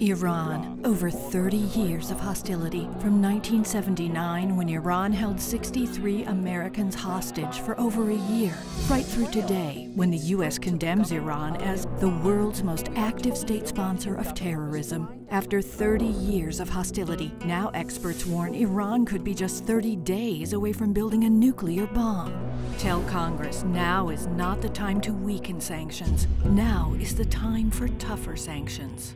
Iran, over 30 years of hostility. From 1979, when Iran held 63 Americans hostage for over a year, right through today, when the U.S. condemns Iran as the world's most active state sponsor of terrorism. After 30 years of hostility, now experts warn Iran could be just 30 days away from building a nuclear bomb. Tell Congress now is not the time to weaken sanctions. Now is the time for tougher sanctions.